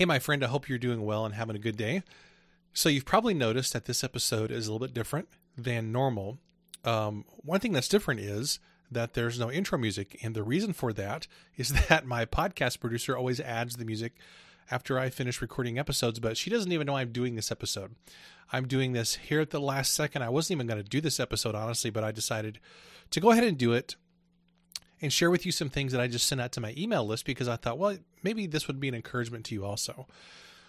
Hey, my friend, I hope you're doing well and having a good day. So, you've probably noticed that this episode is a little bit different than normal. Um, one thing that's different is that there's no intro music. And the reason for that is that my podcast producer always adds the music after I finish recording episodes, but she doesn't even know I'm doing this episode. I'm doing this here at the last second. I wasn't even going to do this episode, honestly, but I decided to go ahead and do it and share with you some things that I just sent out to my email list because I thought, well, maybe this would be an encouragement to you also.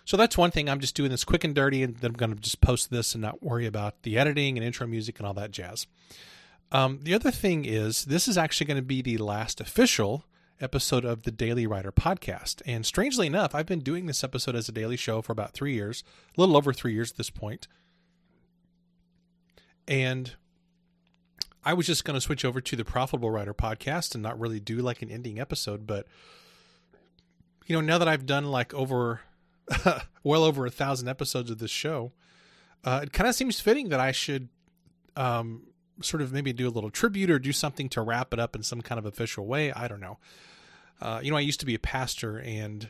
So that's one thing. I'm just doing this quick and dirty, and then I'm going to just post this and not worry about the editing and intro music and all that jazz. Um, the other thing is, this is actually going to be the last official episode of the Daily Writer podcast. And strangely enough, I've been doing this episode as a daily show for about three years, a little over three years at this point. And I was just going to switch over to the Profitable Writer podcast and not really do like an ending episode. But, you know, now that I've done like over, well over a thousand episodes of this show, uh, it kind of seems fitting that I should um, sort of maybe do a little tribute or do something to wrap it up in some kind of official way. I don't know. Uh, you know, I used to be a pastor and,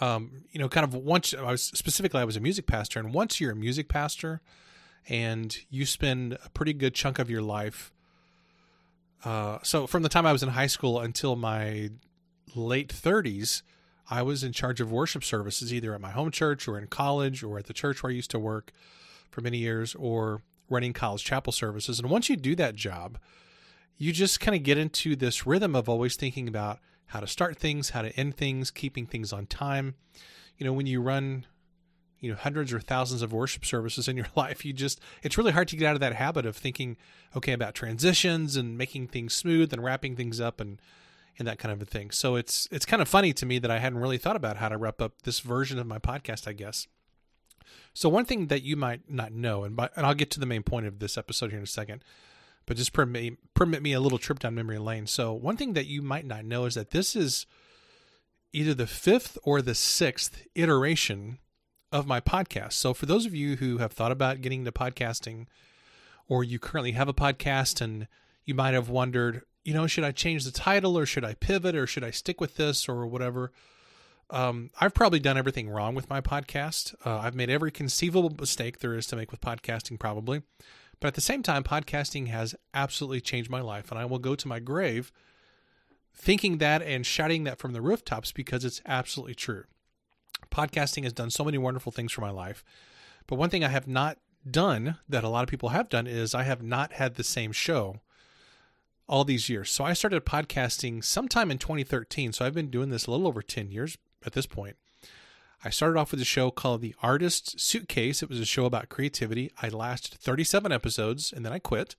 um, you know, kind of once I was specifically, I was a music pastor. And once you're a music pastor, and you spend a pretty good chunk of your life. Uh, so from the time I was in high school until my late 30s, I was in charge of worship services either at my home church or in college or at the church where I used to work for many years or running college chapel services. And once you do that job, you just kind of get into this rhythm of always thinking about how to start things, how to end things, keeping things on time. You know, when you run you know hundreds or thousands of worship services in your life you just it's really hard to get out of that habit of thinking okay about transitions and making things smooth and wrapping things up and and that kind of a thing. So it's it's kind of funny to me that i hadn't really thought about how to wrap up this version of my podcast i guess. So one thing that you might not know and by, and i'll get to the main point of this episode here in a second but just permit, me, permit me a little trip down memory lane. So one thing that you might not know is that this is either the fifth or the sixth iteration of my podcast. So, for those of you who have thought about getting into podcasting, or you currently have a podcast and you might have wondered, you know, should I change the title or should I pivot or should I stick with this or whatever? Um, I've probably done everything wrong with my podcast. Uh, I've made every conceivable mistake there is to make with podcasting, probably. But at the same time, podcasting has absolutely changed my life. And I will go to my grave thinking that and shouting that from the rooftops because it's absolutely true podcasting has done so many wonderful things for my life. But one thing I have not done that a lot of people have done is I have not had the same show all these years. So I started podcasting sometime in 2013. So I've been doing this a little over 10 years at this point. I started off with a show called The Artist Suitcase. It was a show about creativity. I lasted 37 episodes and then I quit.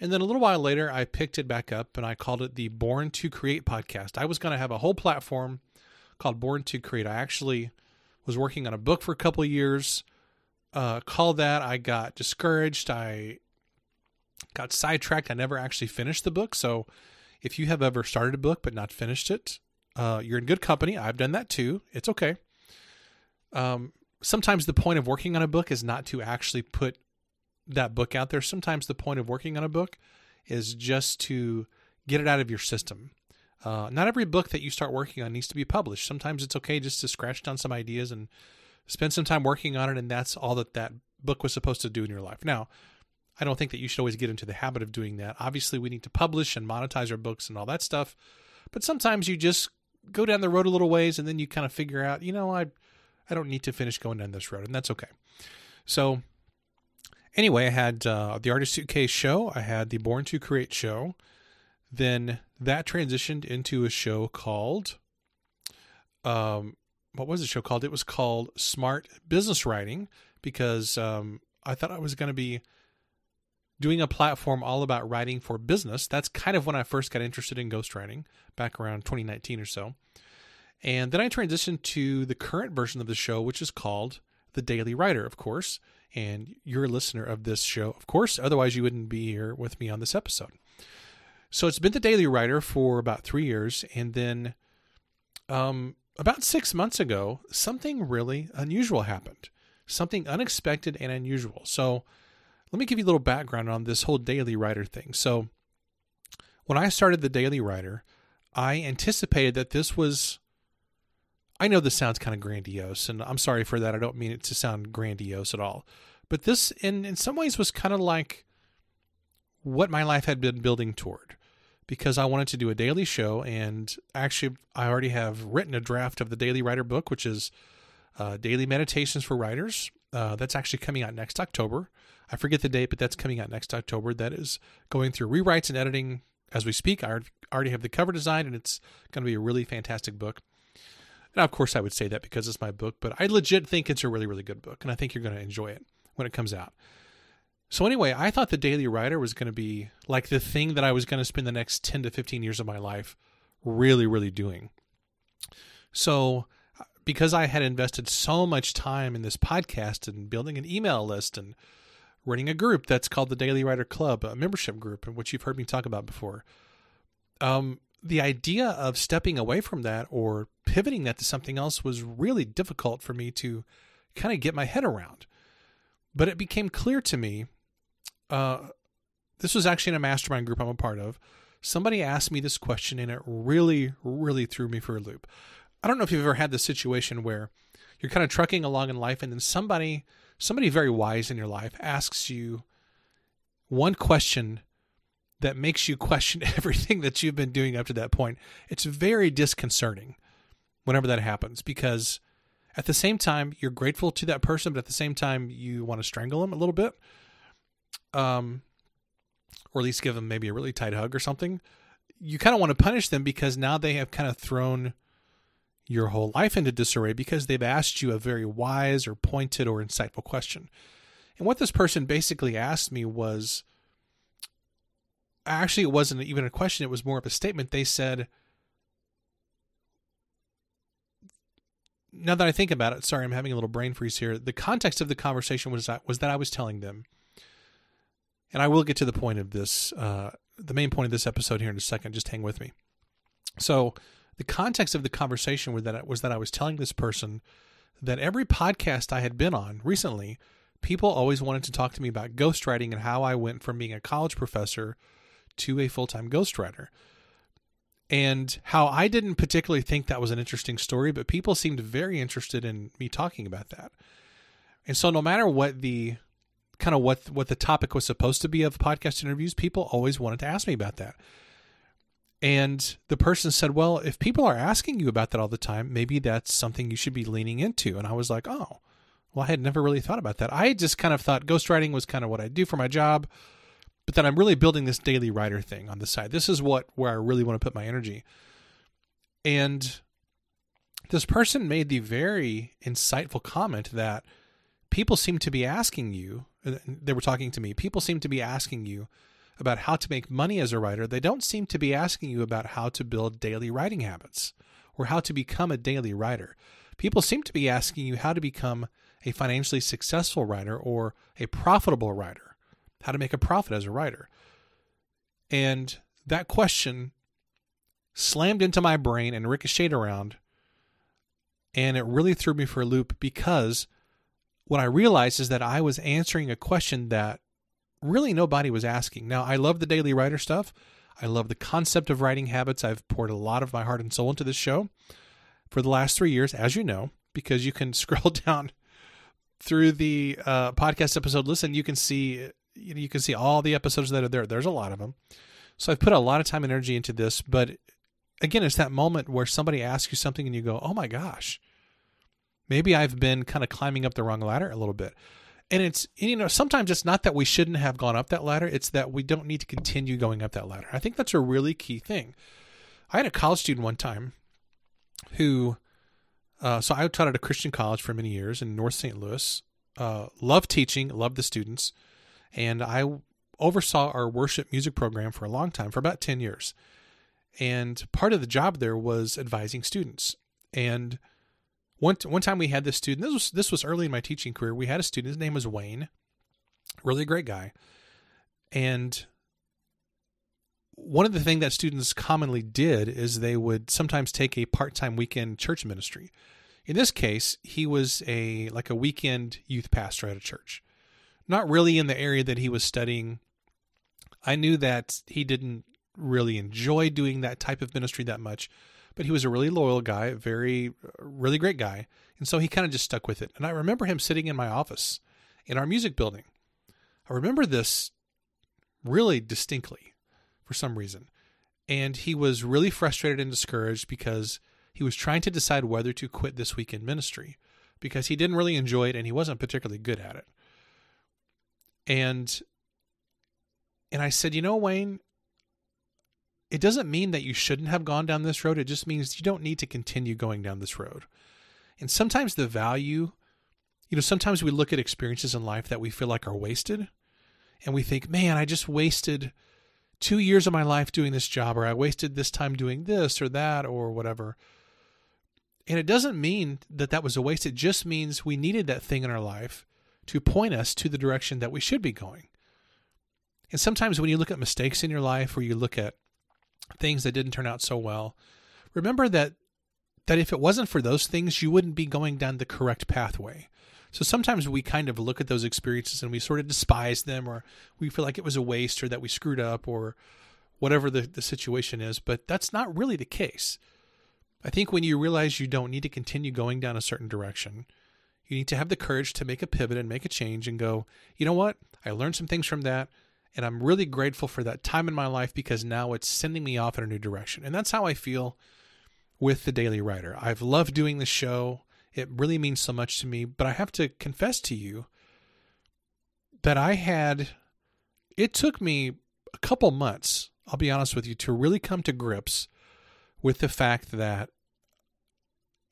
And then a little while later, I picked it back up and I called it the Born to Create podcast. I was going to have a whole platform called Born to Create. I actually was working on a book for a couple years. Uh, called that. I got discouraged. I got sidetracked. I never actually finished the book. So if you have ever started a book but not finished it, uh, you're in good company. I've done that too. It's okay. Um, sometimes the point of working on a book is not to actually put that book out there. Sometimes the point of working on a book is just to get it out of your system. Uh, not every book that you start working on needs to be published. Sometimes it's okay just to scratch down some ideas and spend some time working on it, and that's all that that book was supposed to do in your life. Now, I don't think that you should always get into the habit of doing that. Obviously, we need to publish and monetize our books and all that stuff, but sometimes you just go down the road a little ways, and then you kind of figure out, you know, I I don't need to finish going down this road, and that's okay. So, anyway, I had uh, the Artist Suitcase show. I had the Born to Create show. Then that transitioned into a show called um what was the show called? It was called Smart Business Writing because um, I thought I was going to be doing a platform all about writing for business. That's kind of when I first got interested in ghostwriting back around 2019 or so. And then I transitioned to the current version of the show, which is called The Daily Writer, of course. And you're a listener of this show, of course. Otherwise, you wouldn't be here with me on this episode. So it's been the Daily Writer for about three years. And then um, about six months ago, something really unusual happened. Something unexpected and unusual. So let me give you a little background on this whole Daily Writer thing. So when I started the Daily Writer, I anticipated that this was I know this sounds kind of grandiose, and I'm sorry for that. I don't mean it to sound grandiose at all. But this, in, in some ways, was kind of like what my life had been building toward because I wanted to do a daily show. And actually, I already have written a draft of the Daily Writer book, which is uh, Daily Meditations for Writers. Uh, that's actually coming out next October. I forget the date, but that's coming out next October. That is going through rewrites and editing as we speak. I already have the cover design, and it's going to be a really fantastic book. Now, of course, I would say that because it's my book, but I legit think it's a really, really good book, and I think you're going to enjoy it when it comes out. So, anyway, I thought the Daily Writer was going to be like the thing that I was going to spend the next 10 to 15 years of my life really, really doing. So, because I had invested so much time in this podcast and building an email list and running a group that's called the Daily Writer Club, a membership group, which you've heard me talk about before. Um, the idea of stepping away from that or pivoting that to something else was really difficult for me to kind of get my head around. But it became clear to me. Uh, this was actually in a mastermind group I'm a part of. Somebody asked me this question and it really, really threw me for a loop. I don't know if you've ever had this situation where you're kind of trucking along in life and then somebody somebody very wise in your life asks you one question that makes you question everything that you've been doing up to that point. It's very disconcerting whenever that happens because at the same time you're grateful to that person, but at the same time you want to strangle them a little bit, um, or at least give them maybe a really tight hug or something. You kind of want to punish them because now they have kind of thrown your whole life into disarray because they've asked you a very wise or pointed or insightful question. And what this person basically asked me was actually, it wasn't even a question, it was more of a statement. They said, now that I think about it, sorry, I'm having a little brain freeze here. The context of the conversation was was that I was telling them, and I will get to the point of this, uh, the main point of this episode here in a second. Just hang with me. So, the context of the conversation was that was that I was telling this person that every podcast I had been on recently, people always wanted to talk to me about ghostwriting and how I went from being a college professor to a full-time ghostwriter. And how I didn't particularly think that was an interesting story, but people seemed very interested in me talking about that. And so no matter what the kind of what what the topic was supposed to be of podcast interviews, people always wanted to ask me about that. And the person said, Well, if people are asking you about that all the time, maybe that's something you should be leaning into. And I was like, Oh, well, I had never really thought about that. I just kind of thought ghostwriting was kind of what I do for my job. But then I'm really building this daily writer thing on the side. This is what where I really want to put my energy. And this person made the very insightful comment that people seem to be asking you, they were talking to me, people seem to be asking you about how to make money as a writer, they don't seem to be asking you about how to build daily writing habits or how to become a daily writer. People seem to be asking you how to become a financially successful writer or a profitable writer, how to make a profit as a writer. And that question slammed into my brain and ricocheted around. And it really threw me for a loop because what I realized is that I was answering a question that really nobody was asking. Now, I love the daily writer stuff. I love the concept of writing habits. I've poured a lot of my heart and soul into this show for the last three years, as you know, because you can scroll down through the uh, podcast episode. Listen, you can see you, know, you can see all the episodes that are there. There's a lot of them. So I've put a lot of time and energy into this, but again, it's that moment where somebody asks you something and you go, "Oh my gosh, maybe I've been kind of climbing up the wrong ladder a little bit." and it's you know sometimes it's not that we shouldn't have gone up that ladder it's that we don't need to continue going up that ladder. I think that's a really key thing. I had a college student one time who uh, so i taught at a christian college for many years in north st louis uh, loved teaching loved the students and i oversaw our worship music program for a long time for about 10 years. And part of the job there was advising students. And one one time we had this student. This was this was early in my teaching career. We had a student. His name was Wayne. Really great guy. And one of the things that students commonly did is they would sometimes take a part-time weekend church ministry. In this case, he was a like a weekend youth pastor at a church. Not really in the area that he was studying. I knew that he didn't really enjoy doing that type of ministry that much, but he was a really loyal guy, a very, uh, really great guy. And so he kind of just stuck with it. And I remember him sitting in my office in our music building. I remember this really distinctly for some reason. And he was really frustrated and discouraged because he was trying to decide whether to quit this weekend ministry because he didn't really enjoy it and he wasn't particularly good at it. And and I said, "You know, Wayne, it doesn't mean that you shouldn't have gone down this road. It just means you don't need to continue going down this road. And sometimes the value, you know, sometimes we look at experiences in life that we feel like are wasted and we think, man, I just wasted two years of my life doing this job, or I wasted this time doing this or that or whatever. And it doesn't mean that that was a waste. It just means we needed that thing in our life to point us to the direction that we should be going. And sometimes when you look at mistakes in your life or you look at things that didn't turn out so well, remember that that if it wasn't for those things, you wouldn't be going down the correct pathway. So sometimes we kind of look at those experiences and we sort of despise them or we feel like it was a waste or that we screwed up or whatever the, the situation is, but that's not really the case. I think when you realize you don't need to continue going down a certain direction, you need to have the courage to make a pivot and make a change and go, you know what? I learned some things from that. And I'm really grateful for that time in my life because now it's sending me off in a new direction. And that's how I feel with the Daily Writer. I've loved doing the show. It really means so much to me. But I have to confess to you that I had, it took me a couple months, I'll be honest with you, to really come to grips with the fact that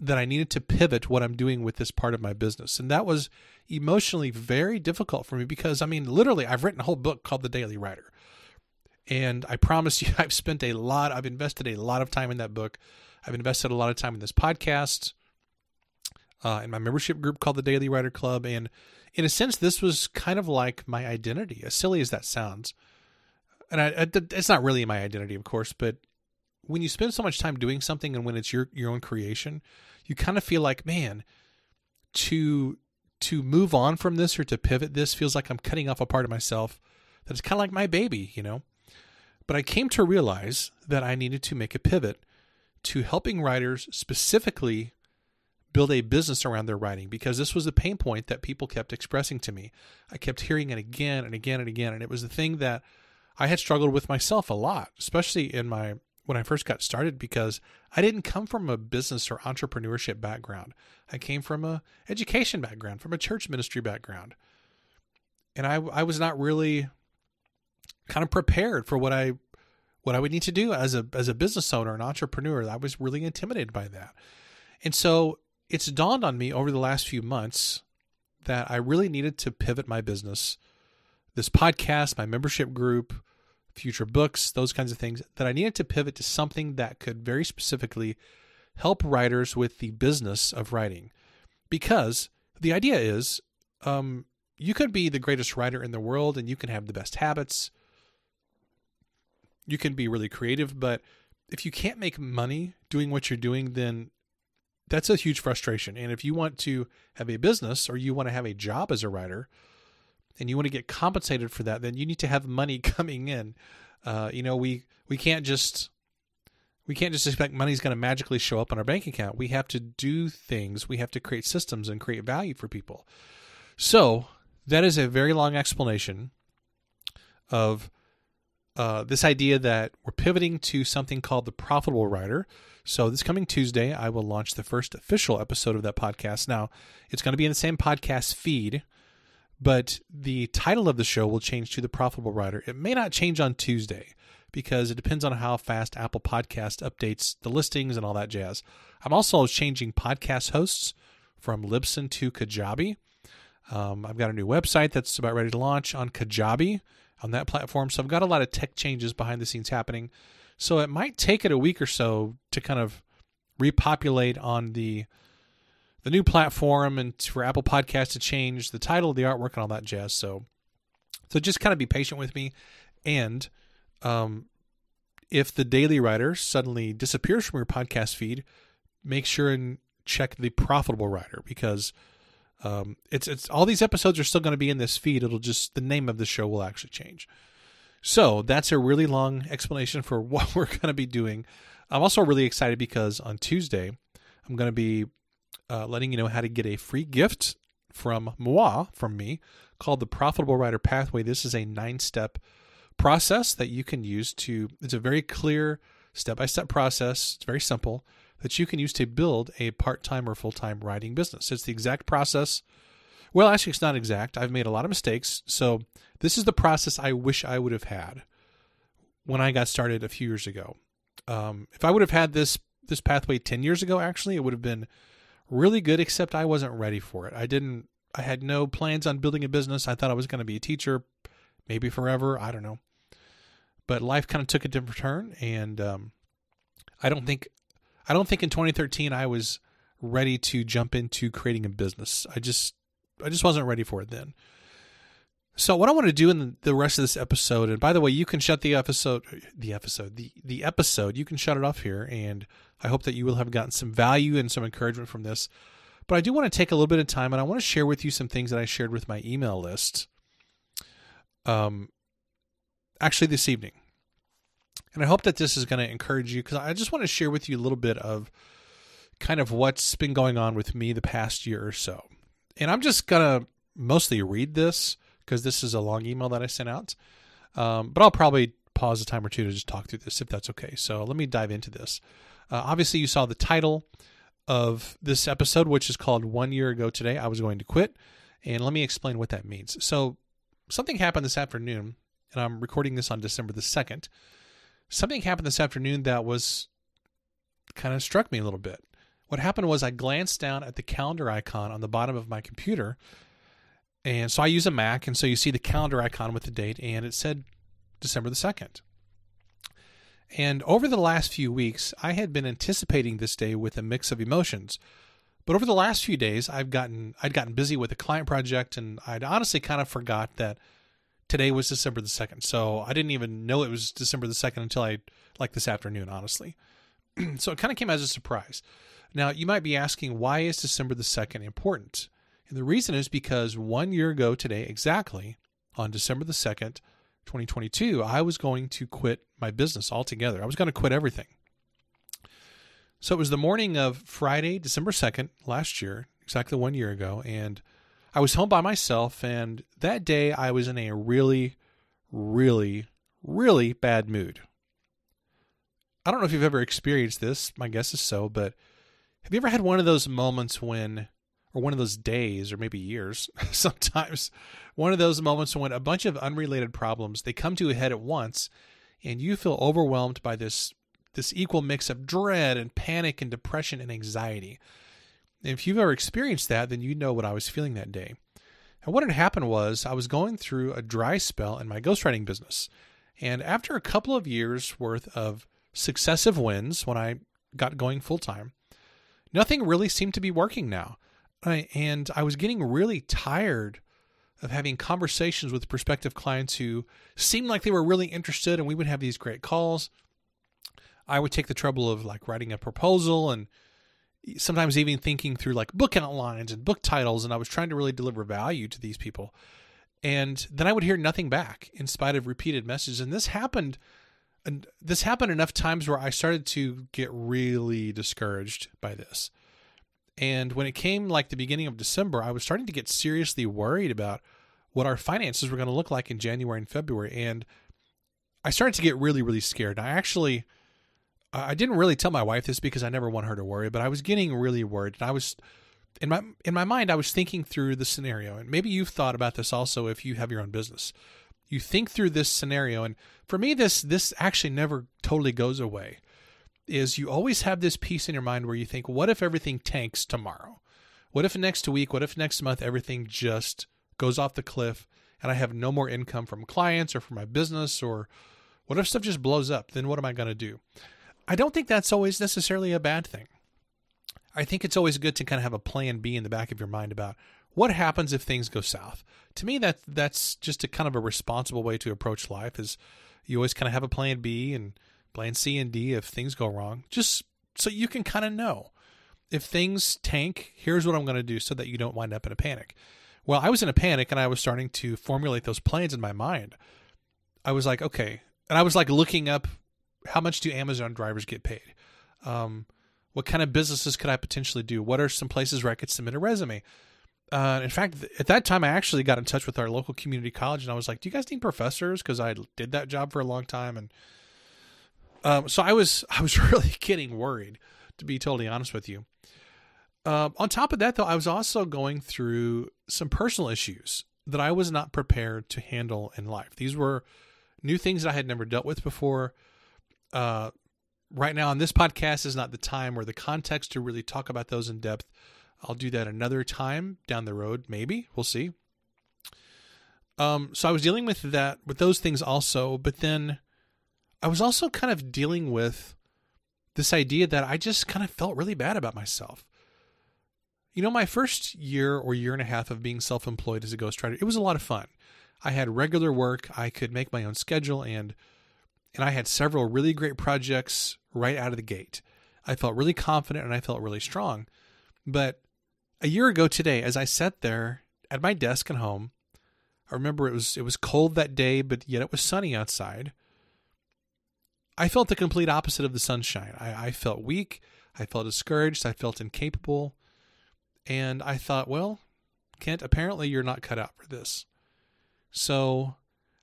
that I needed to pivot what I'm doing with this part of my business. And that was emotionally very difficult for me because I mean, literally, I've written a whole book called The Daily Writer. And I promise you, I've spent a lot, I've invested a lot of time in that book. I've invested a lot of time in this podcast, uh, in my membership group called the Daily Writer Club. And in a sense, this was kind of like my identity, as silly as that sounds. And I, I, it's not really my identity, of course, but when you spend so much time doing something and when it's your, your own creation, you kind of feel like, man, to to move on from this or to pivot this feels like I'm cutting off a part of myself that is kind of like my baby, you know. But I came to realize that I needed to make a pivot to helping writers specifically build a business around their writing because this was the pain point that people kept expressing to me. I kept hearing it again and again and again and it was the thing that I had struggled with myself a lot, especially in my when I first got started because I didn't come from a business or entrepreneurship background. I came from a education background, from a church ministry background. And I I was not really kind of prepared for what I what I would need to do as a as a business owner, an entrepreneur. I was really intimidated by that. And so it's dawned on me over the last few months that I really needed to pivot my business, this podcast, my membership group, future books, those kinds of things, that I needed to pivot to something that could very specifically help writers with the business of writing. Because the idea is um, you could be the greatest writer in the world and you can have the best habits. You can be really creative, but if you can't make money doing what you're doing, then that's a huge frustration. And if you want to have a business or you want to have a job as a writer, and you want to get compensated for that, then you need to have money coming in. Uh, you know, we we can't just we can't just expect money's going to magically show up on our bank account. We have to do things. We have to create systems and create value for people. So that is a very long explanation of uh, this idea that we're pivoting to something called the profitable writer. So this coming Tuesday, I will launch the first official episode of that podcast. Now, it's going to be in the same podcast feed but the title of the show will change to The Profitable Writer. It may not change on Tuesday because it depends on how fast Apple Podcast updates the listings and all that jazz. I'm also changing podcast hosts from Libsyn to Kajabi. Um, I've got a new website that's about ready to launch on Kajabi on that platform. So I've got a lot of tech changes behind the scenes happening. So it might take it a week or so to kind of repopulate on the the new platform and for Apple Podcast to change the title, of the artwork, and all that jazz. So, so just kind of be patient with me. And um, if the Daily Writer suddenly disappears from your podcast feed, make sure and check the Profitable Writer because um, it's it's all these episodes are still going to be in this feed. It'll just the name of the show will actually change. So that's a really long explanation for what we're going to be doing. I'm also really excited because on Tuesday, I'm going to be uh, letting you know how to get a free gift from moi, from me, called the Profitable Writer Pathway. This is a nine step process that you can use to, it's a very clear step by step process. It's very simple that you can use to build a part time or full time writing business. It's the exact process. Well, actually, it's not exact. I've made a lot of mistakes. So, this is the process I wish I would have had when I got started a few years ago. Um, if I would have had this this pathway 10 years ago, actually, it would have been really good, except I wasn't ready for it. I didn't, I had no plans on building a business. I thought I was going to be a teacher, maybe forever. I don't know. But life kind of took a different turn. And um, I don't think, I don't think in 2013 I was ready to jump into creating a business. I just, I just wasn't ready for it then. So what I want to do in the rest of this episode, and by the way, you can shut the episode, the episode, the the episode, you can shut it off here, and I hope that you will have gotten some value and some encouragement from this. But I do want to take a little bit of time, and I want to share with you some things that I shared with my email list. Um, actually, this evening, and I hope that this is going to encourage you because I just want to share with you a little bit of kind of what's been going on with me the past year or so, and I'm just gonna mostly read this because this is a long email that I sent out. Um, but I'll probably pause a time or two to just talk through this if that's okay. So let me dive into this. Uh, obviously, you saw the title of this episode, which is called One Year Ago Today, I Was Going to Quit. And let me explain what that means. So, something happened this afternoon, and I'm recording this on December the 2nd. Something happened this afternoon that was kind of struck me a little bit. What happened was I glanced down at the calendar icon on the bottom of my computer and so I use a Mac, and so you see the calendar icon with the date, and it said December the 2nd. And over the last few weeks, I had been anticipating this day with a mix of emotions. But over the last few days, I've gotten I'd gotten busy with a client project, and I'd honestly kind of forgot that today was December the second. So I didn't even know it was December the second until I like this afternoon, honestly. so it kind of came as a surprise. Now you might be asking, why is December the second important? And the reason is because one year ago today, exactly on December the 2nd, 2022, I was going to quit my business altogether. I was going to quit everything. So it was the morning of Friday, December 2nd, last year, exactly one year ago. And I was home by myself. And that day I was in a really, really, really bad mood. I don't know if you've ever experienced this. My guess is so. But have you ever had one of those moments when or one of those days or maybe years sometimes one of those moments when a bunch of unrelated problems they come to a head at once and you feel overwhelmed by this this equal mix of dread and panic and depression and anxiety. If you've ever experienced that then you know what i was feeling that day. And what had happened was i was going through a dry spell in my ghostwriting business. And after a couple of years worth of successive wins when i got going full time nothing really seemed to be working now and I was getting really tired of having conversations with prospective clients who seemed like they were really interested, and we would have these great calls. I would take the trouble of like writing a proposal and sometimes even thinking through like book outlines and book titles, and I was trying to really deliver value to these people. And then I would hear nothing back in spite of repeated messages. And this happened and this happened enough times where I started to get really discouraged by this. And when it came like the beginning of December, I was starting to get seriously worried about what our finances were going to look like in January and February. And I started to get really, really scared. I actually, I didn't really tell my wife this because I never want her to worry, but I was getting really worried. And I was, in my in my mind, I was thinking through the scenario. And maybe you've thought about this also if you have your own business. You think through this scenario, and for me, this this actually never totally goes away is you always have this piece in your mind where you think, what if everything tanks tomorrow? What if next week, what if next month everything just goes off the cliff and I have no more income from clients or from my business or what if stuff just blows up? Then what am I going to do? I don't think that's always necessarily a bad thing. I think it's always good to kind of have a plan B in the back of your mind about what happens if things go south. To me that that's just a kind of a responsible way to approach life is you always kind of have a plan B and plan C and D if things go wrong, just so you can kind of know. If things tank, here's what I'm going to do so that you don't wind up in a panic. Well, I was in a panic and I was starting to formulate those plans in my mind. I was like, okay. And I was like looking up how much do Amazon drivers get paid? Um, what kind of businesses could I potentially do? What are some places where I could submit a resume? Uh, in fact, at that time, I actually got in touch with our local community college, and I was like, "Do you guys need professors?" Because I did that job for a long time, and um, so I was I was really getting worried, to be totally honest with you. Uh, on top of that, though, I was also going through some personal issues that I was not prepared to handle in life. These were new things that I had never dealt with before. Uh, right now on this podcast is not the time or the context to really talk about those in depth. I'll do that another time down the road, maybe. We'll see. Um, so I was dealing with that with those things also, but then I was also kind of dealing with this idea that I just kind of felt really bad about myself. You know, my first year or year and a half of being self employed as a ghostwriter, it was a lot of fun. I had regular work, I could make my own schedule, and and I had several really great projects right out of the gate. I felt really confident and I felt really strong. But a year ago today, as I sat there at my desk at home, I remember it was it was cold that day, but yet it was sunny outside. I felt the complete opposite of the sunshine. I, I felt weak. I felt discouraged. I felt incapable. And I thought, well, Kent, apparently you're not cut out for this. So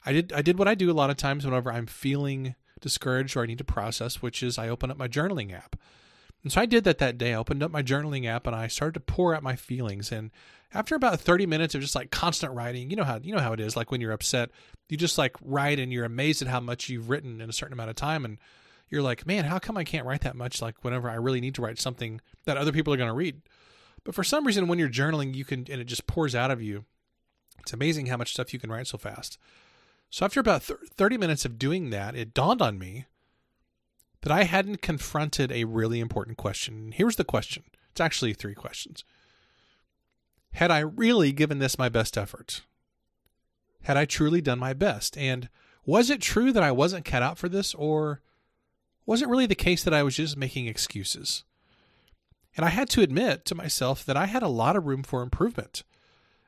I did I did what I do a lot of times whenever I'm feeling discouraged or I need to process, which is I open up my journaling app. And so I did that that day. I opened up my journaling app and I started to pour out my feelings. And after about 30 minutes of just like constant writing, you know how you know how it is. Like when you're upset, you just like write and you're amazed at how much you've written in a certain amount of time. And you're like, man, how come I can't write that much? Like whenever I really need to write something that other people are going to read. But for some reason, when you're journaling, you can and it just pours out of you. It's amazing how much stuff you can write so fast. So after about 30 minutes of doing that, it dawned on me that I hadn't confronted a really important question. Here's the question it's actually three questions. Had I really given this my best effort? Had I truly done my best? And was it true that I wasn't cut out for this, or was it really the case that I was just making excuses? And I had to admit to myself that I had a lot of room for improvement.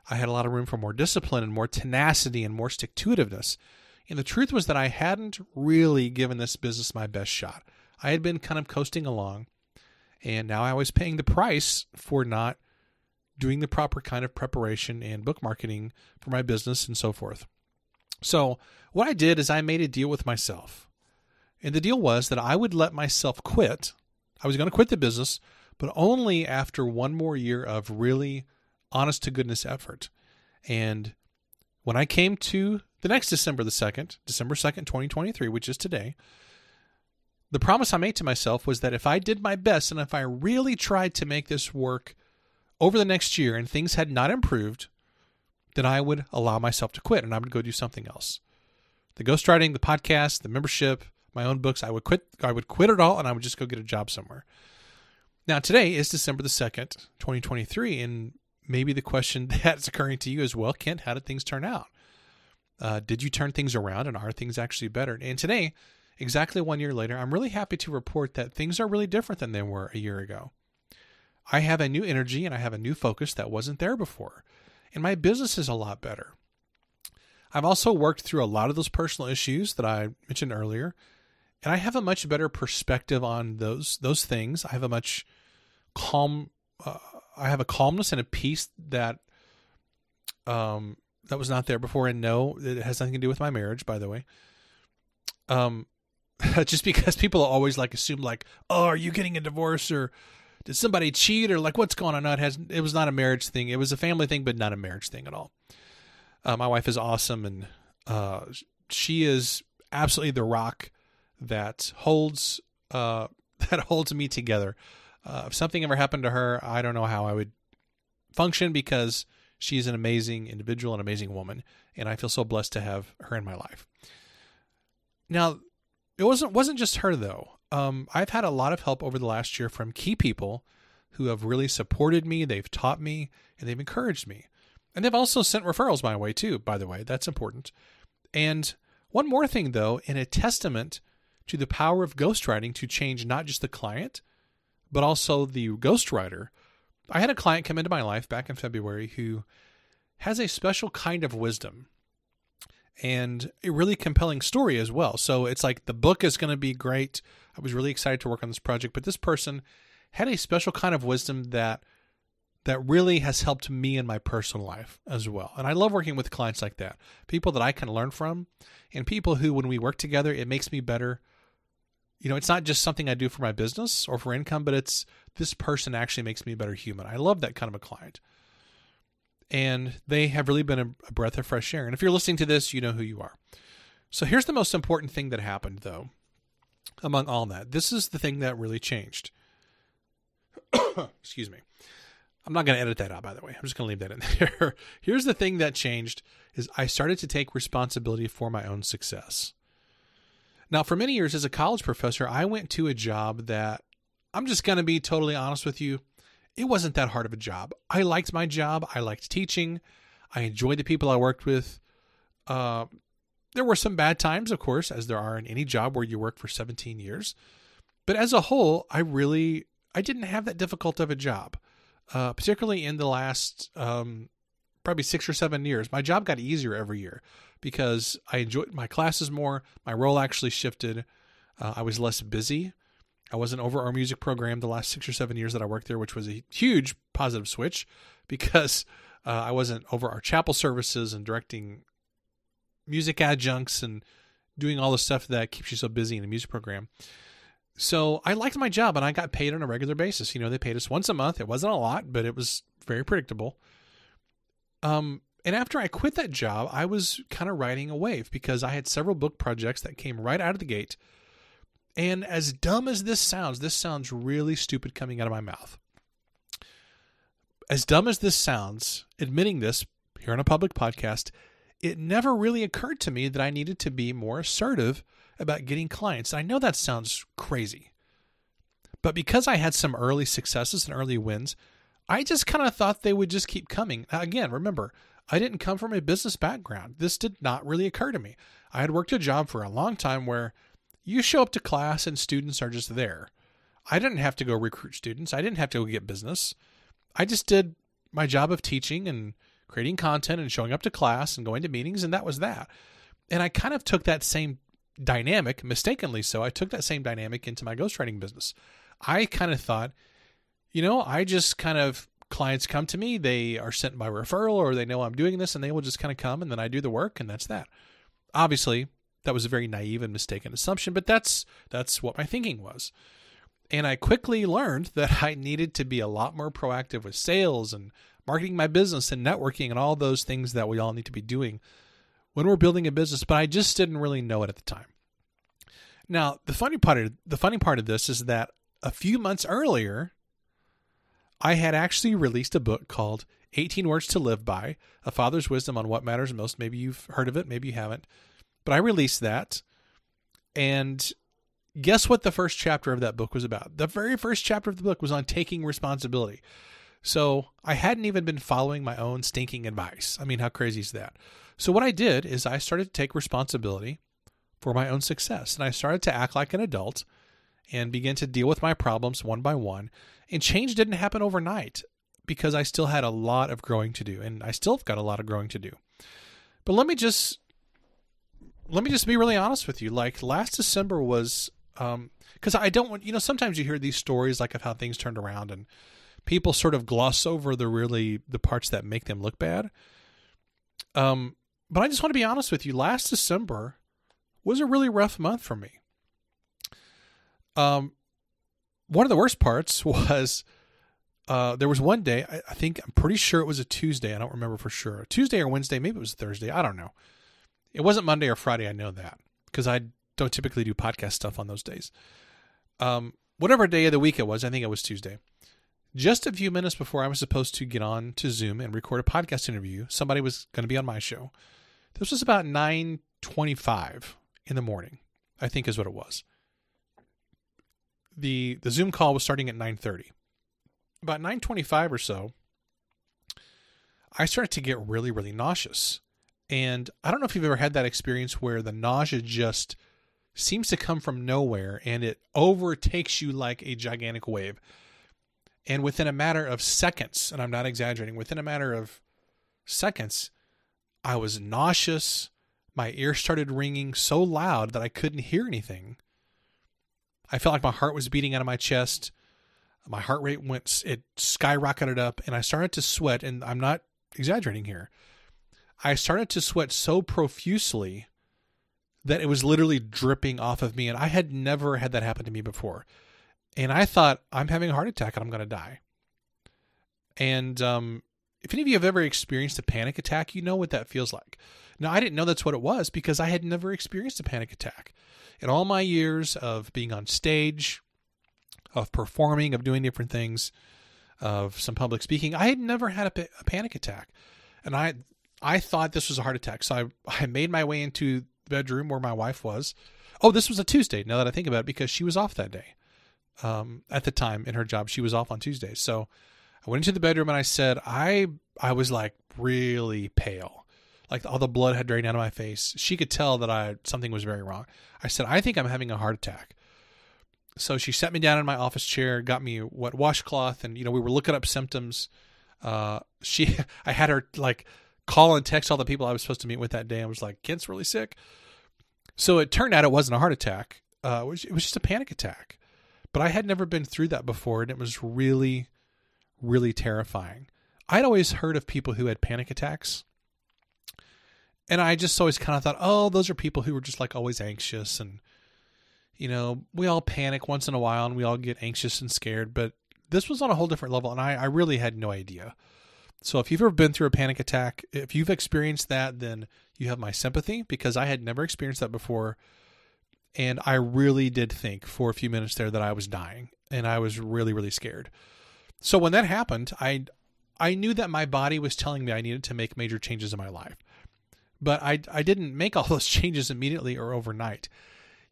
I had a lot of room for more discipline and more tenacity and more stick to itiveness. And the truth was that I hadn't really given this business my best shot. I had been kind of coasting along, and now I was paying the price for not doing the proper kind of preparation and book marketing for my business and so forth. So, what I did is I made a deal with myself. And the deal was that I would let myself quit. I was going to quit the business, but only after one more year of really honest to goodness effort. And when I came to the next December the 2nd, December 2nd, 2023, which is today, the promise I made to myself was that if I did my best and if I really tried to make this work over the next year and things had not improved, then I would allow myself to quit and I would go do something else. The ghostwriting, the podcast, the membership, my own books, I would quit I would quit it all and I would just go get a job somewhere. Now today is December the 2nd, 2023 and maybe the question that's occurring to you as well, Kent, how did things turn out? Uh, did you turn things around and are things actually better? And today, exactly one year later, I'm really happy to report that things are really different than they were a year ago. I have a new energy and I have a new focus that wasn't there before. And my business is a lot better. I've also worked through a lot of those personal issues that I mentioned earlier, and I have a much better perspective on those those things. I have a much calm uh, I have a calmness and a peace that um that was not there before and no it has nothing to do with my marriage by the way um just because people always like assume like oh are you getting a divorce or did somebody cheat or like what's going on no, it has it was not a marriage thing it was a family thing but not a marriage thing at all uh, my wife is awesome and uh she is absolutely the rock that holds uh that holds me together uh, if something ever happened to her, I don't know how I would function because she's an amazing individual, an amazing woman, and I feel so blessed to have her in my life. Now, it wasn't wasn't just her though. Um, I've had a lot of help over the last year from key people who have really supported me. They've taught me and they've encouraged me, and they've also sent referrals my way too. By the way, that's important. And one more thing though, in a testament to the power of ghostwriting to change not just the client but also the ghostwriter. I had a client come into my life back in February who has a special kind of wisdom. And a really compelling story as well. So it's like the book is going to be great. I was really excited to work on this project, but this person had a special kind of wisdom that that really has helped me in my personal life as well. And I love working with clients like that. People that I can learn from and people who when we work together it makes me better. You know, it's not just something I do for my business or for income, but it's this person actually makes me a better human. I love that kind of a client and they have really been a, a breath of fresh air. And if you're listening to this, you know who you are. So here's the most important thing that happened, though, among all that. This is the thing that really changed. Excuse me. I'm not going to edit that out, by the way. I'm just going to leave that in there. Here's the thing that changed is I started to take responsibility for my own success. Now, for many years as a college professor, I went to a job that I'm just going to be totally honest with you it wasn't that hard of a job. I liked my job. I liked teaching. I enjoyed the people I worked with. Uh, there were some bad times, of course, as there are in any job where you work for 17 years. But as a whole, I really I didn't have that difficult of a job, uh, particularly in the last um, probably six or seven years. My job got easier every year because I enjoyed my classes more. My role actually shifted. Uh, I was less busy. I wasn't over our music program the last six or seven years that I worked there, which was a huge positive switch because uh, I wasn't over our chapel services and directing music adjuncts and doing all the stuff that keeps you so busy in a music program. So I liked my job and I got paid on a regular basis. You know, they paid us once a month. It wasn't a lot, but it was very predictable. Um, and after I quit that job, I was kind of riding a wave because I had several book projects that came right out of the gate and as dumb as this sounds, this sounds really stupid coming out of my mouth. As dumb as this sounds, admitting this here on a public podcast, it never really occurred to me that I needed to be more assertive about getting clients. I know that sounds crazy. But because I had some early successes and early wins, I just kind of thought they would just keep coming. Again, remember, I didn't come from a business background. This did not really occur to me. I had worked a job for a long time where you show up to class and students are just there. I didn't have to go recruit students. I didn't have to go get business. I just did my job of teaching and creating content and showing up to class and going to meetings, and that was that. And I kind of took that same dynamic, mistakenly so, I took that same dynamic into my ghostwriting business. I kind of thought, you know, I just kind of clients come to me, they are sent by referral or they know I'm doing this and they will just kind of come and then I do the work and that's that. Obviously, that was a very naive and mistaken assumption, but that's that's what my thinking was. And I quickly learned that I needed to be a lot more proactive with sales and marketing my business and networking and all those things that we all need to be doing when we're building a business, but I just didn't really know it at the time. Now, the funny part of the funny part of this is that a few months earlier, I had actually released a book called 18 Words to Live By, A Father's Wisdom on What Matters Most. Maybe you've heard of it, maybe you haven't. But I released that. And guess what the first chapter of that book was about? The very first chapter of the book was on taking responsibility. So I hadn't even been following my own stinking advice. I mean, how crazy is that? So what I did is I started to take responsibility for my own success. And I started to act like an adult and begin to deal with my problems one by one. And change didn't happen overnight because I still had a lot of growing to do. And I still have got a lot of growing to do. But let me just let me just be really honest with you. Like last December was um because I don't want you know sometimes you hear these stories like of how things turned around and people sort of gloss over the really the parts that make them look bad. Um, but I just want to be honest with you. Last December was a really rough month for me. Um, one of the worst parts was uh, there was one day I, I think I'm pretty sure it was a Tuesday. I don't remember for sure. Tuesday or Wednesday, maybe it was Thursday. I don't know it wasn't Monday or Friday. I know that because I don't typically do podcast stuff on those days. Um, whatever day of the week it was, I think it was Tuesday. Just a few minutes before I was supposed to get on to Zoom and record a podcast interview, somebody was going to be on my show. This was about 9:25 in the morning, I think is what it was. The the Zoom call was starting at 9:30. About 9:25 or so, I started to get really really nauseous. And I don't know if you've ever had that experience where the nausea just seems to come from nowhere and it overtakes you like a gigantic wave. And within a matter of seconds, and I'm not exaggerating, within a matter of seconds, I was nauseous. My ears started ringing so loud that I couldn't hear anything. I felt like my heart was beating out of my chest. My heart rate went, it skyrocketed up, and I started to sweat. And I'm not exaggerating here. I started to sweat so profusely that it was literally dripping off of me. And I had never had that happen to me before. And I thought, I'm having a heart attack and I'm going to die. And um, if any of you have ever experienced a panic attack, you know what that feels like. Now, I didn't know that's what it was because I had never experienced a panic attack. In all my years of being on stage, of performing, of doing different things, of some public speaking, I had never had a, a panic attack. And I I thought this was a heart attack. So I, I made my way into the bedroom where my wife was. Oh, this was a Tuesday, now that I think about it, because she was off that day. Um, at the time in her job, she was off on Tuesdays. So I went into the bedroom and I said, I I was like really pale. Like all the blood had drained out of my face. She could tell that I something was very wrong. I said, I think I'm having a heart attack. So she sat me down in my office chair, got me wet washcloth, and you know we were looking up symptoms. Uh, she, I had her like call and text all the people I was supposed to meet with that day. I was like, Kent's really sick. So it turned out it wasn't a heart attack. Uh, it, was, it was just a panic attack. But I had never been through that before, and it was really, really terrifying. I'd always heard of people who had panic attacks. And I just always kind of thought, oh, those are people who were just like always anxious. And, you know, we all panic once in a while and we all get anxious and scared. But this was on a whole different level. And I, I really had no idea. So if you've ever been through a panic attack, if you've experienced that, then you have my sympathy because I had never experienced that before. And I really did think for a few minutes there that I was dying and I was really, really scared. So when that happened, I I knew that my body was telling me I needed to make major changes in my life. But I I didn't make all those changes immediately or overnight.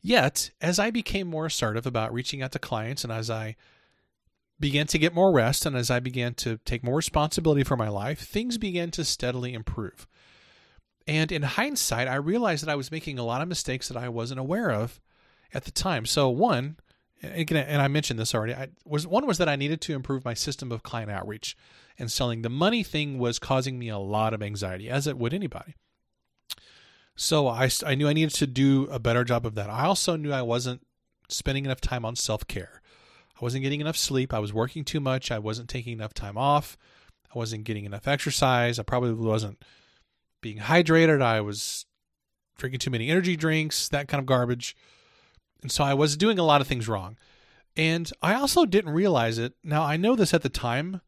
Yet, as I became more assertive about reaching out to clients and as I began to get more rest and as I began to take more responsibility for my life, things began to steadily improve. And in hindsight, I realized that I was making a lot of mistakes that I wasn't aware of at the time. So one, and I mentioned this already, I was one was that I needed to improve my system of client outreach and selling. The money thing was causing me a lot of anxiety, as it would anybody. So I, I knew I needed to do a better job of that. I also knew I wasn't spending enough time on self care. I wasn't getting enough sleep. I was working too much. I wasn't taking enough time off. I wasn't getting enough exercise. I probably wasn't being hydrated. I was drinking too many energy drinks, that kind of garbage. And so I was doing a lot of things wrong. And I also didn't realize it. Now, I know this at the time,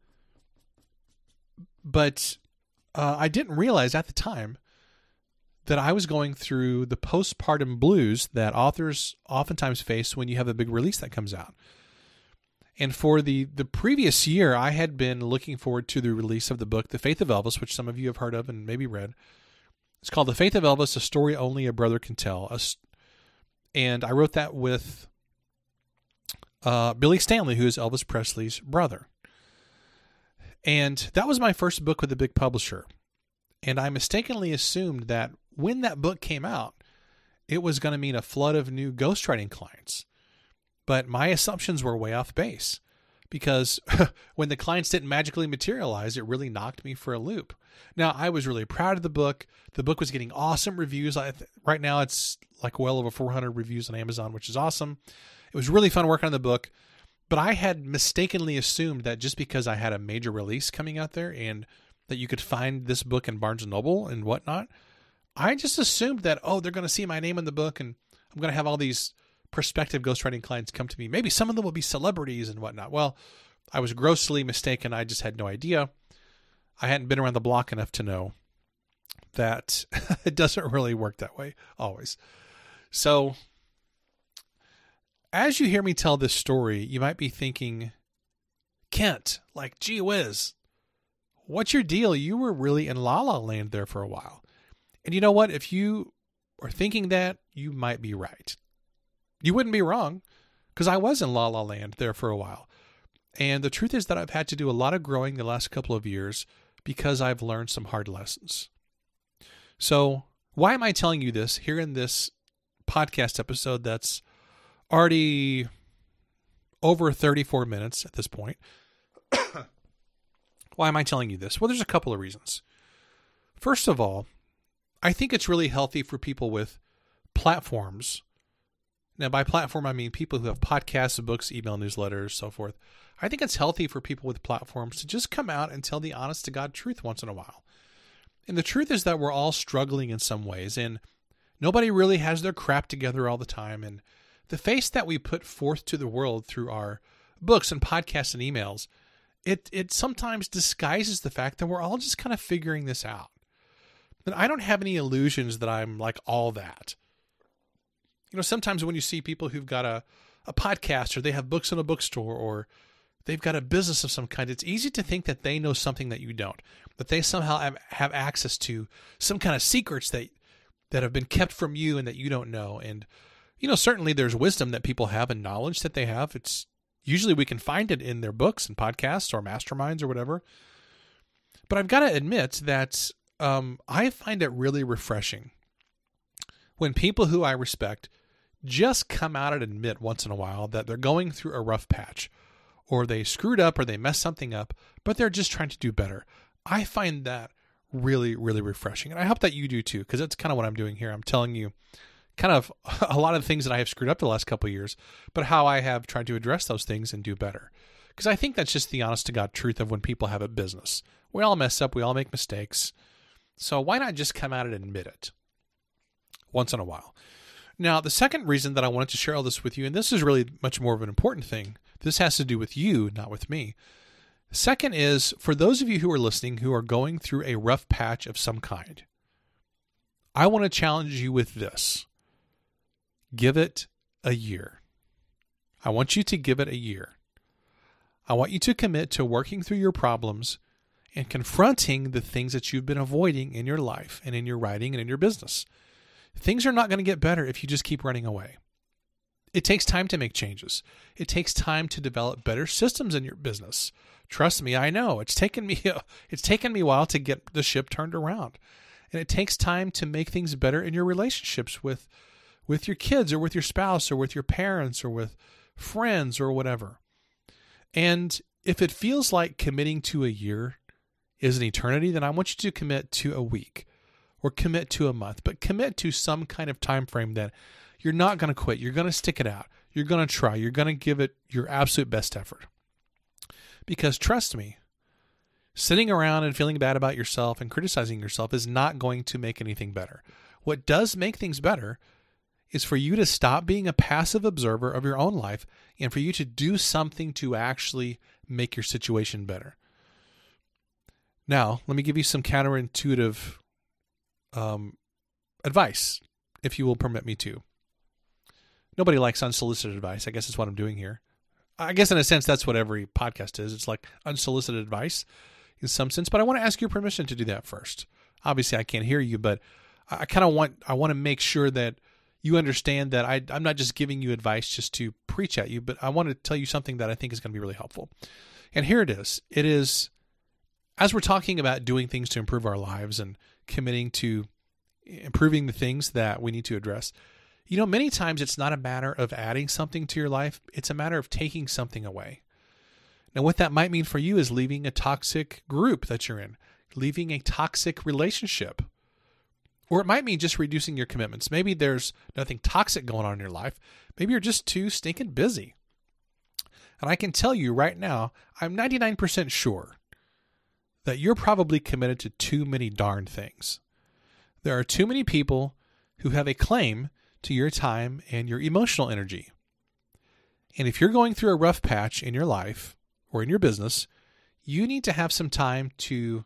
but uh, I didn't realize at the time that I was going through the postpartum blues that authors oftentimes face when you have a big release that comes out. And for the the previous year, I had been looking forward to the release of the book, The Faith of Elvis, which some of you have heard of and maybe read. It's called The Faith of Elvis: A Story Only a Brother Can Tell. And I wrote that with uh, Billy Stanley, who is Elvis Presley's brother. And that was my first book with a big publisher. And I mistakenly assumed that when that book came out, it was going to mean a flood of new ghostwriting clients. But my assumptions were way off base because when the clients didn't magically materialize, it really knocked me for a loop. Now, I was really proud of the book. The book was getting awesome reviews. I, right now, it's like well over 400 reviews on Amazon, which is awesome. It was really fun working on the book. But I had mistakenly assumed that just because I had a major release coming out there and that you could find this book in Barnes and Noble and whatnot, I just assumed that, oh, they're going to see my name in the book and I'm going to have all these prospective ghostwriting clients come to me. Maybe some of them will be celebrities and whatnot. Well, I was grossly mistaken. I just had no idea. I hadn't been around the block enough to know that it doesn't really work that way always. So, as you hear me tell this story, you might be thinking, Kent, like, gee whiz, what's your deal? You were really in La La Land there for a while. And you know what? If you are thinking that, you might be right. You wouldn't be wrong because I was in La La Land there for a while. And the truth is that I've had to do a lot of growing the last couple of years because I've learned some hard lessons. So, why am I telling you this here in this podcast episode that's already over 34 minutes at this point? why am I telling you this? Well, there's a couple of reasons. First of all, I think it's really healthy for people with platforms. Now, by platform, I mean people who have podcasts, books, email newsletters, so forth. I think it's healthy for people with platforms to just come out and tell the honest to God truth once in a while. And the truth is that we're all struggling in some ways, and nobody really has their crap together all the time. And the face that we put forth to the world through our books and podcasts and emails, it it sometimes disguises the fact that we're all just kind of figuring this out. And I don't have any illusions that I'm like all that. You know, sometimes when you see people who've got a, a podcast or they have books in a bookstore or they've got a business of some kind, it's easy to think that they know something that you don't, that they somehow have, have access to some kind of secrets that that have been kept from you and that you don't know. And you know, certainly there's wisdom that people have and knowledge that they have. It's usually we can find it in their books and podcasts or masterminds or whatever. But I've got to admit that um, I find it really refreshing when people who I respect just come out and admit once in a while that they're going through a rough patch or they screwed up or they messed something up, but they're just trying to do better. I find that really, really refreshing. And I hope that you do too, because that's kind of what I'm doing here. I'm telling you kind of a lot of things that I have screwed up the last couple years, but how I have tried to address those things and do better. Because I think that's just the honest to God truth of when people have a business. We all mess up, we all make mistakes. So why not just come out and admit it once in a while? Now, the second reason that I wanted to share all this with you, and this is really much more of an important thing, this has to do with you, not with me. Second is for those of you who are listening who are going through a rough patch of some kind, I want to challenge you with this give it a year. I want you to give it a year. I want you to commit to working through your problems and confronting the things that you've been avoiding in your life and in your writing and in your business. Things are not going to get better if you just keep running away. It takes time to make changes. It takes time to develop better systems in your business. Trust me, I know. It's taken me it's taken me a while to get the ship turned around. And it takes time to make things better in your relationships with with your kids or with your spouse or with your parents or with friends or whatever. And if it feels like committing to a year is an eternity, then I want you to commit to a week or commit to a month, but commit to some kind of time frame that you're not going to quit. You're going to stick it out. You're going to try. You're going to give it your absolute best effort. Because trust me, sitting around and feeling bad about yourself and criticizing yourself is not going to make anything better. What does make things better is for you to stop being a passive observer of your own life and for you to do something to actually make your situation better. Now, let me give you some counterintuitive um, advice, if you will permit me to. Nobody likes unsolicited advice. I guess that's what I'm doing here. I guess in a sense that's what every podcast is. It's like unsolicited advice in some sense, but I want to ask your permission to do that first. Obviously, I can't hear you, but I kind of want I want to make sure that you understand that I, I'm not just giving you advice just to preach at you, but I want to tell you something that I think is going to be really helpful. And here it is. It is as we're talking about doing things to improve our lives and committing to improving the things that we need to address. You know, many times it's not a matter of adding something to your life, it's a matter of taking something away. Now, what that might mean for you is leaving a toxic group that you're in, leaving a toxic relationship. Or it might mean just reducing your commitments. Maybe there's nothing toxic going on in your life. Maybe you're just too stinking busy. And I can tell you right now, I'm 99% sure that you're probably committed to too many darn things. There are too many people who have a claim to your time and your emotional energy. And if you're going through a rough patch in your life or in your business, you need to have some time to,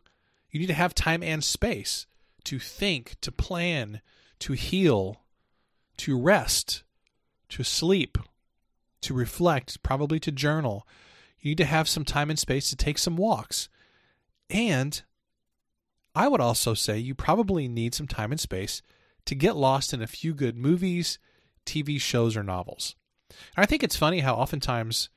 you need to have time and space to think, to plan, to heal, to rest, to sleep, to reflect, probably to journal. You need to have some time and space to take some walks. And I would also say you probably need some time and space to get lost in a few good movies, TV shows, or novels. And I think it's funny how oftentimes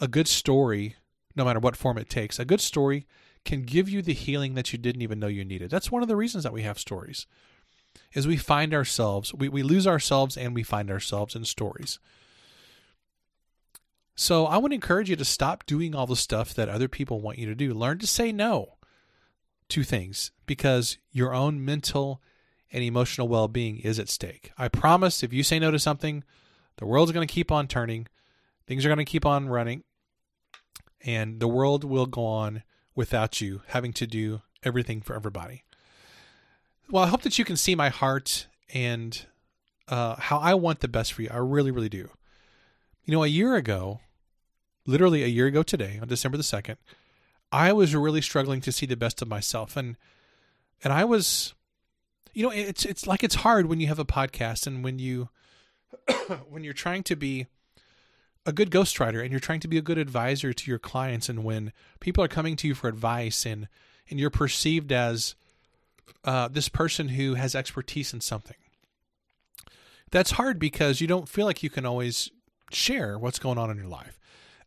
a good story, no matter what form it takes, a good story can give you the healing that you didn't even know you needed. That's one of the reasons that we have stories. Is we find ourselves, we, we lose ourselves and we find ourselves in stories. So I would encourage you to stop doing all the stuff that other people want you to do. Learn to say no to things because your own mental and emotional well being is at stake. I promise if you say no to something, the world's going to keep on turning, things are going to keep on running, and the world will go on without you having to do everything for everybody. Well, I hope that you can see my heart and uh, how I want the best for you. I really, really do. You know, a year ago, literally a year ago today, on December the 2nd, I was really struggling to see the best of myself. And and I was you know, it's it's like it's hard when you have a podcast and when you when you're trying to be a good ghostwriter and you're trying to be a good advisor to your clients and when people are coming to you for advice and and you're perceived as uh, this person who has expertise in something that's hard because you don't feel like you can always share what's going on in your life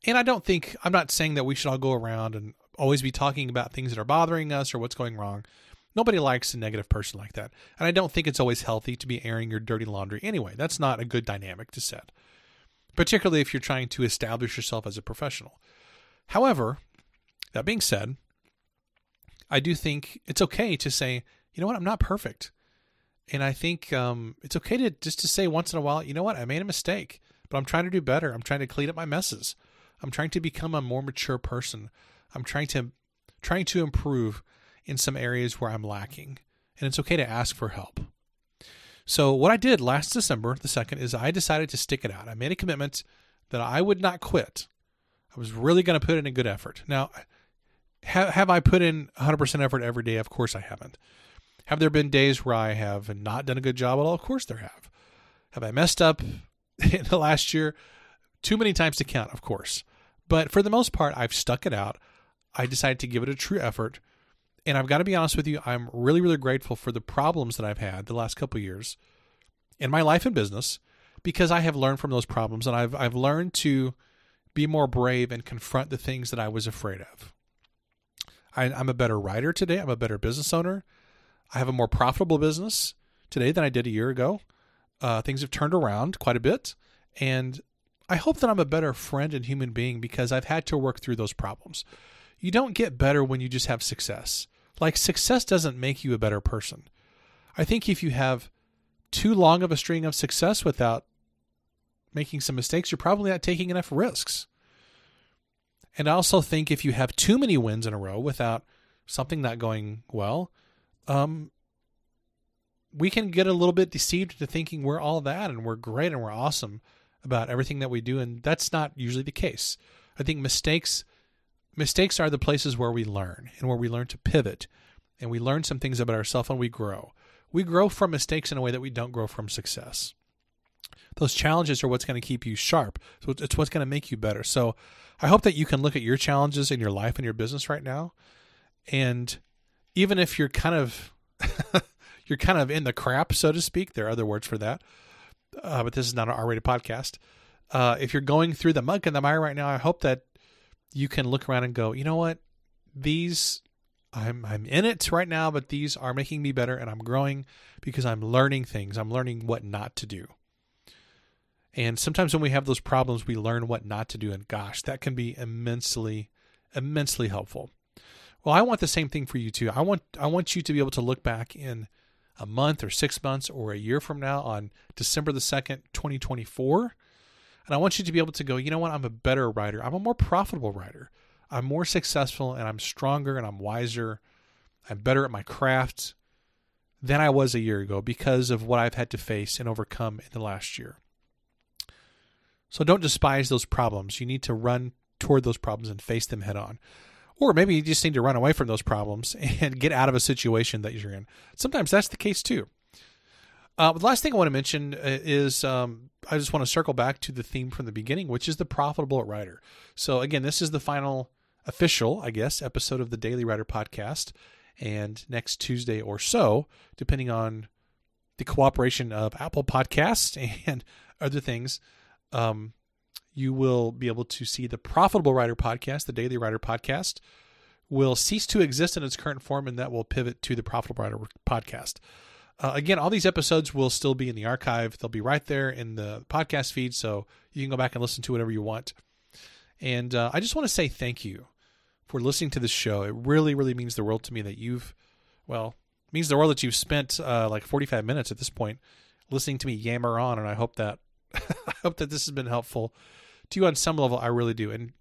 and i don't think i'm not saying that we should all go around and always be talking about things that are bothering us or what's going wrong Nobody likes a negative person like that. And I don't think it's always healthy to be airing your dirty laundry anyway. That's not a good dynamic to set, particularly if you're trying to establish yourself as a professional. However, that being said, I do think it's okay to say, you know what, I'm not perfect. And I think um, it's okay to just to say once in a while, you know what, I made a mistake, but I'm trying to do better. I'm trying to clean up my messes. I'm trying to become a more mature person. I'm trying to trying to improve in some areas where I'm lacking, and it's okay to ask for help. So, what I did last December, the 2nd, is I decided to stick it out. I made a commitment that I would not quit. I was really going to put in a good effort. Now, have, have I put in 100% effort every day? Of course I haven't. Have there been days where I have not done a good job at all? Of course there have. Have I messed up in the last year? Too many times to count, of course. But for the most part, I've stuck it out. I decided to give it a true effort and I've got to be honest with you, I'm really, really grateful for the problems that I've had the last couple years in my life and business because I have learned from those problems and I've I've learned to be more brave and confront the things that I was afraid of. I, am a better writer today. I'm a better business owner. I have a more profitable business today than I did a year ago. Uh, things have turned around quite a bit, and I hope that I'm a better friend and human being because I've had to work through those problems. You don't get better when you just have success. Like, success doesn't make you a better person. I think if you have too long of a string of success without making some mistakes, you're probably not taking enough risks. And I also think if you have too many wins in a row without something not going well, um, we can get a little bit deceived into thinking we're all that and we're great and we're awesome about everything that we do. And that's not usually the case. I think mistakes mistakes are the places where we learn and where we learn to pivot and we learn some things about ourselves and we grow. We grow from mistakes in a way that we don't grow from success. Those challenges are what's going to keep you sharp. So it's what's going to make you better. So I hope that you can look at your challenges in your life and your business right now. And even if you're kind of you're kind of in the crap, so to speak, there are other words for that. Uh, but this is not an R-rated podcast. Uh, if you're going through the muck and the mire right now, I hope that you can look around and go, you know what? These I'm I'm in it right now, but these are making me better and I'm growing because I'm learning things. I'm learning what not to do. And sometimes when we have those problems, we learn what not to do and gosh, that can be immensely immensely helpful. Well, I want the same thing for you too. I want I want you to be able to look back in a month or 6 months or a year from now on December the 2nd, 2024 and I want you to be able to go, you know what? I'm a better writer. I'm a more profitable writer. I'm more successful and I'm stronger and I'm wiser. I'm better at my craft than I was a year ago because of what I've had to face and overcome in the last year. So don't despise those problems. You need to run toward those problems and face them head on. Or maybe you just need to run away from those problems and get out of a situation that you're in. Sometimes that's the case too. Uh, the last thing I want to mention uh, is um, I just want to circle back to the theme from the beginning, which is the profitable writer. So again, this is the final official, I guess, episode of the Daily Writer podcast. And next Tuesday or so, depending on the cooperation of Apple Podcasts and other things, um, you will be able to see the Profitable Writer podcast, the Daily Writer podcast, will cease to exist in its current form, and that will pivot to the Profitable Writer podcast. Uh, again, all these episodes will still be in the archive. They'll be right there in the podcast feed, so you can go back and listen to whatever you want. And uh, I just want to say thank you for listening to this show. It really, really means the world to me that you've, well, means the world that you've spent uh, like 45 minutes at this point listening to me yammer on, and I hope that I hope that this has been helpful to you on some level. I really do, and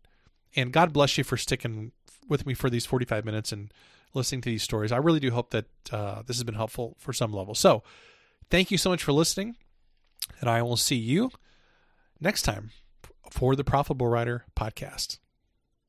and God bless you for sticking with me for these 45 minutes and listening to these stories. I really do hope that uh, this has been helpful for some level. So, thank you so much for listening, and I will see you next time for the Profitable Writer podcast.